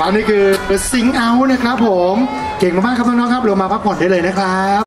ร้านี้คือซิงเอานะครับผม เก่งมากๆครับน้องๆครับเรามาพักผ่อนได้เลยนะครับ